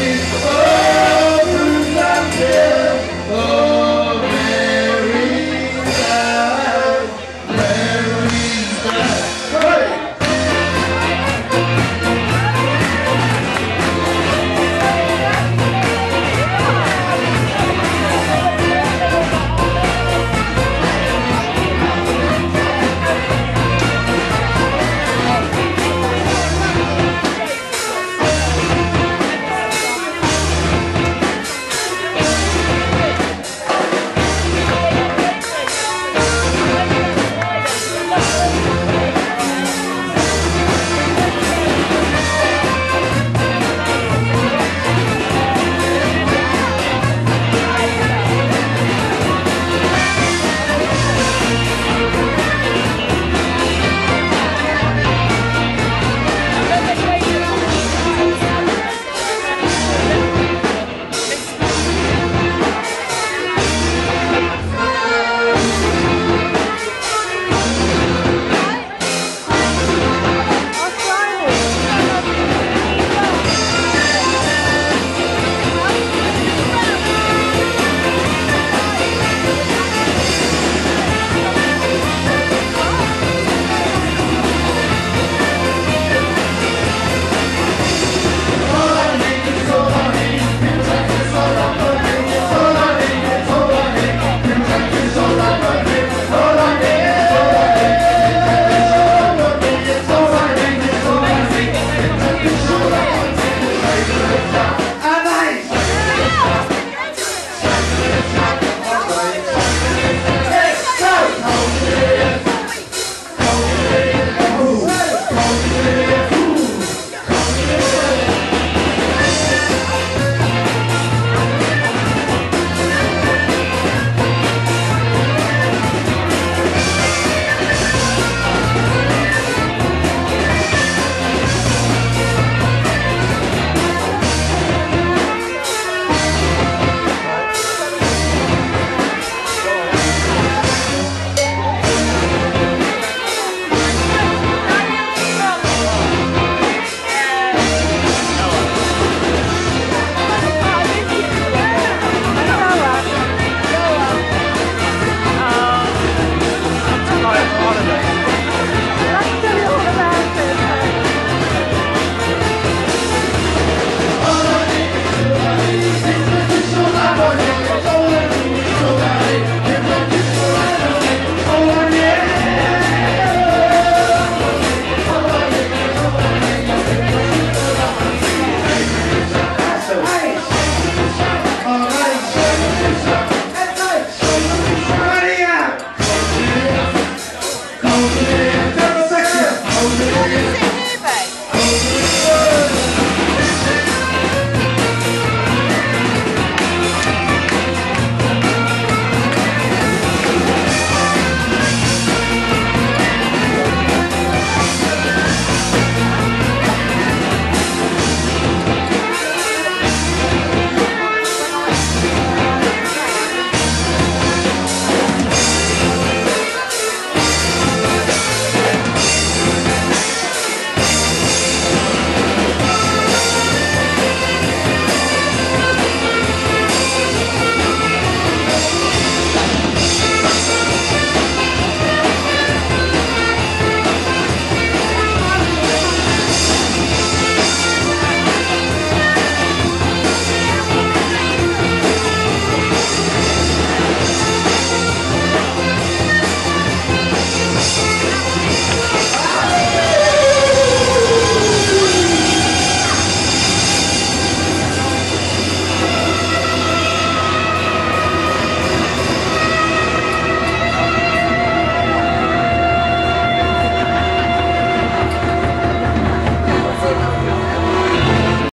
Hold